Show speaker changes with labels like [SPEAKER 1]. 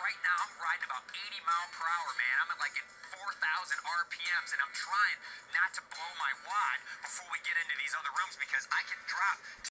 [SPEAKER 1] right now I'm riding about 80 mile per hour, man. I'm at like at 4,000 RPMs, and I'm trying not to blow my wad before we get into these other rooms because I can drop